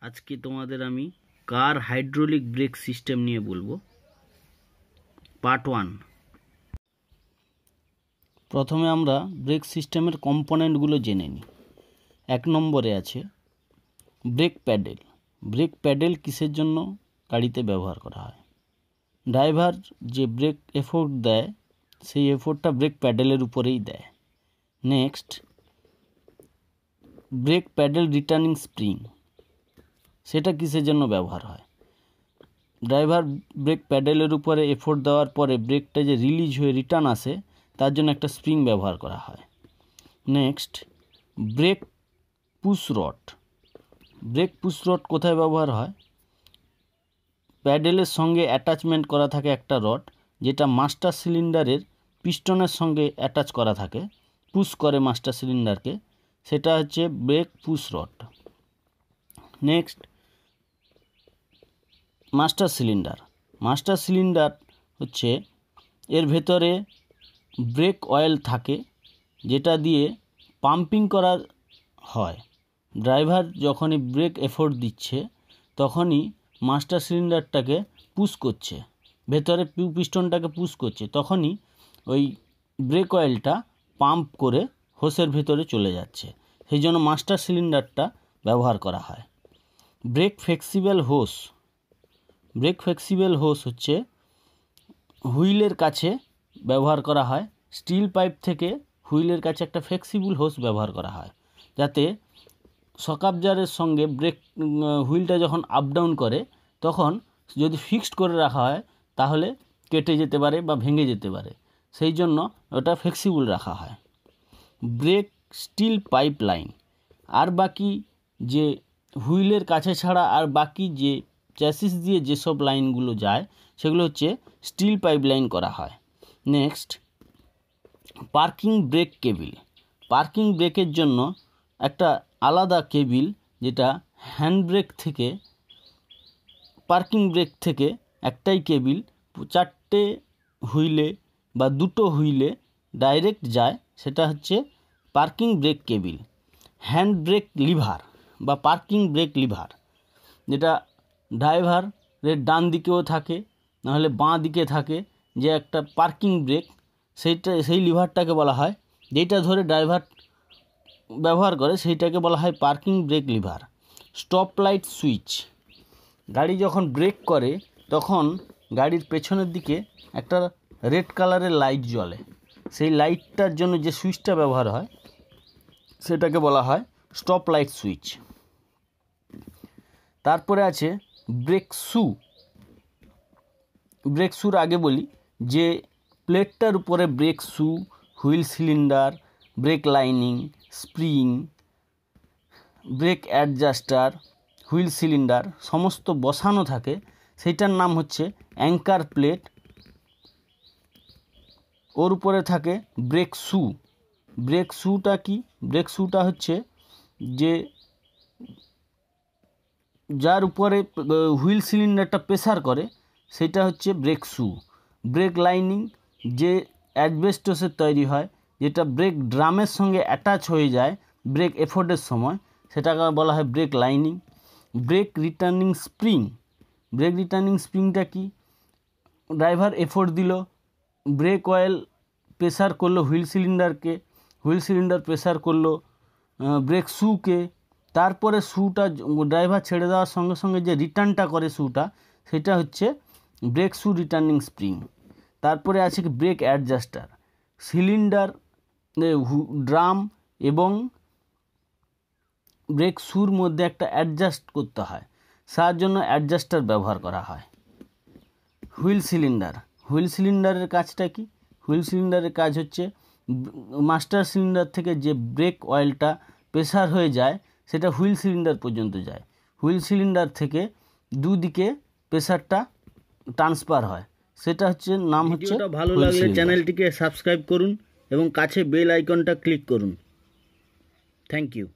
আজকে তোমাদের আমি কার হাইড্রোলিক ব্রেক সিস্টেম নিয়ে বলব? Part one. প্রথমে আমরা ব্রেক সিস্টেমের কম্পোনেন্টগুলো জেনে নিই। এক নম্বরে আছে ব্রেক প্যাডেল। ব্রেক প্যাডেল কিসের জন্য গাড়িতে ব্যবহার করা হয়? ড্রাইভার যে ব্রেক এফোর্ট দেয়, সেই এফোর্টটা ব্রেক প্যাডেলের উপরেই দেয়। Next, brake pedal returning spring. সেটা কিসের জন্য ব্যবহার হয়? ড্রাইভার ব্রেক প্যাডেলের উপরে এফোর্ট দেওয়ার পরে ব্রেকটা যে রিলিজ হয়ে রিটার্ন আসে, তার জন্য একটা স্প্রিং ব্যবহার করা হয়। Next brake push rod brake push rod কোথায় ব্যবহার হয়? প্যাডেলের সঙ্গে অ্যাটাচমেন্ট করা থাকে একটা রড যেটা মাস্টার সিলিন্ডারের পিস্টনের সঙ্গে অ্যাটাচ করা থাকে পুশ করে মাস্টার সিলিন্ডারকে সেটা হচ্ছে brake push rod next master cylinder. Master cylinder হচ্ছে এর ভেতরে ব্রেক অয়েল থাকে, যেটা দিয়ে পাম্পিং করা হয়। ড্রাইভার যখনই ব্রেক এফোর্ট দিচ্ছে, তখনই মাস্টার সিলিন্ডারটাকে পুশ করছে, ভেতরে পিস্টনটাকে পুশ করছে, তখনই ওই ব্রেক অয়েলটা পাম্প করে হোসের ভেতরে চলে যাচ্ছে। সেই জন্য মাস্টার সিলিন্ডারটা ব্যবহার করা হয়। Brake flexible hose brake flexible hose হচ্ছে হুইলের কাছে ব্যবহার করা হয়। স্টিল পাইপ থেকে হুইলের কাছে একটা ফ্লেক্সিবল হোস ব্যবহার করা হয়। যাতে সকাবজারের সঙ্গে ব্রেক হুইলটা যখন আপ ডাউন করে, তখন যদি ফিক্সড করে রাখা হয়, তাহলে কেটে যেতে পারে বা ভেঙে যেতে পারে। সেই জন্য ওটা ফ্লেক্সিবল রাখা হয়। ব্রেক স্টিল পাইপ লাইন আর বাকি যে হুইলের কাছে ছাড়া, আর বাকি যে চ্যাসিস দিয়ে যেসব লাইনগুলো যায়, সেগুলো হচ্ছে স্টিল পাইপ লাইন করা হয়। Next parking brake cable parking ব্রেকের জন্য একটা আলাদা কেবিল যেটা হ্যান্ড ব্রেক থেকে পার্কিং ব্রেক থেকে একটাই কেবিল চারটে হুইলে বা দুটো হুইলে ডাইরেক্ট যায়, সেটা হচ্ছে parking brake cable hand brake lever বা পার্কিং ব্রেক লিভার যেটা ড্রাইভারের ডান দিকেও থাকে, নাহলে বাঁ দিকে থাকে, যে একটা পার্কিং ব্রেক, সেইটা, সেই লিভারটাকে বলা হয় যেটা ধরে ড্রাইভার ব্যবহার করে, সেইটাকে বলা হয় parking brake lever stop light switch. গাড়ি যখন ব্রেক করে, তখন গাড়ির পেছনের দিকে একটা রেড কালারের লাইট জ্বলে। সেই লাইটটার জন্য যে সুইচটা ব্যবহার হয়, সেটাকে বলা হয় স্টপ লাইট সুইচ। তারপরে আছে ব্রেক শু ব্রেক শুর আগে বলি যে প্লেটটার উপরে brake shoe wheel cylinder, brake lining, spring, brake adjuster, wheel cylinder সমস্ত বসানো থাকে। সেইটার নাম হচ্ছে অ্যাঙ্কার প্লেট। ওর উপরে থাকে ব্রেক শু ব্রেক শুটা কি? ব্রেক শুটা হচ্ছে যে যার উপরে হুইল সিলিন্ডারটা প্রেসার করে, সেটা হচ্ছে ব্রেক শু। ব্রেক লাইনিং যে অ্যাডবেস্টসের তৈরি হয়, যেটা ব্রেক ড্রামের সঙ্গে অ্যাটাচ হয়ে যায়, ব্রেক এফোর্ডের সময়, সেটাকে বলা হয় brake lining. Brake returning spring. Brake returning স্প্রিংটা কি? ড্রাইভার এফোর্ট দিল, ব্রেক অয়েল প্রেসার করল হুইল সিলিন্ডারকে, হুইল সিলিন্ডার প্রেসার করল ব্রেক শ্যুকে তারপরে শ্যুটা ড্রাইভার ছেড়ে দেওয়ার সঙ্গে সঙ্গে যে রিটার্নটা করে শ্যুটা সেটা হচ্ছে ব্রেক শ্যু রিটার্নিং স্প্রিং তারপরে আছে কি ব্রেক অ্যাডজাস্টার সিলিন্ডার ড্রাম এবং ব্রেক শ্যুর মধ্যে একটা অ্যাডজাস্ট করতে হয়। তার জন্য অ্যাডজাস্টার ব্যবহার করা হয়। হুইল সিলিন্ডার, হুইল সিলিন্ডারের কাজটা কি? হুইল সিলিন্ডারের কাজ হচ্ছে মাস্টার সিলিন্ডার থেকে যে ব্রেক অয়েলটা প্রেসার হয়ে যায় সেটা হুইল সিলিন্ডার পর্যন্ত যায়। হুইল সিলিন্ডার থেকে দুদিকে প্রেসারটা ট্রান্সফার হয়। সেটা হচ্ছে নাম হচ্ছে ভালো লাগলে চ্যানেলটিকে সাবস্ক্রাইব করুন এবং কাছে বেল আইকনটা ক্লিক করুন। Thank you.